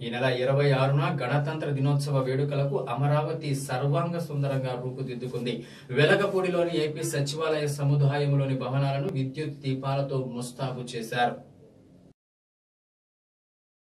ఈ నెల ఇరవై ఆరున గణతంత్ర దినోత్సవ వేడుకలకు అమరావతి సర్వాంగ సుందరంగా రూపుదిద్దుకుంది. వెలగపూడిలోని ఏపీ సచివాలయ సముదాయంలోని భవనాలను విద్యుత్ దీపాలతో ముస్తాబు చేశారు.